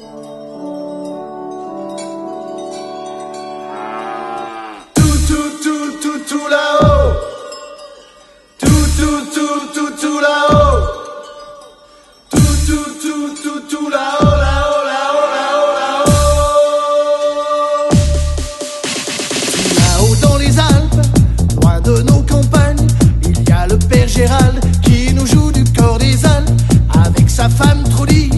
Tout, tout, tout, tout, tout là-haut. Tout, tout, tout, tout, tout là-haut. Tout, tout, tout, tout, tout là-haut, Gérald qui nous joue du corps des Alpes avec sa femme Trudy.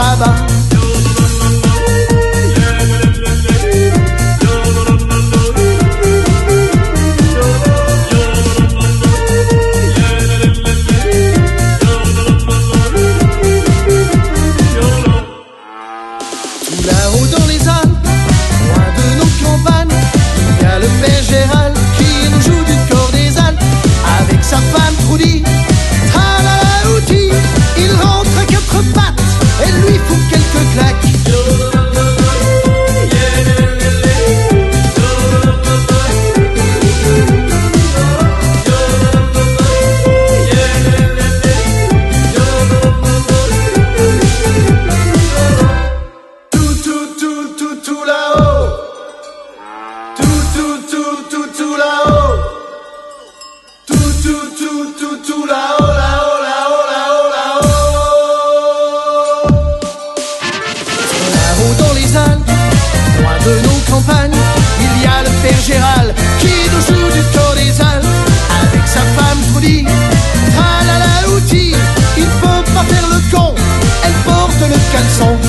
Tabac. Dans les Alpes, loin de nos campagnes, il y a le père Gérald qui nous joue du avec sa femme Trudy. Et lui fout quelques claques. Tout, tout, tout, tout, tout là-haut. Caleçon.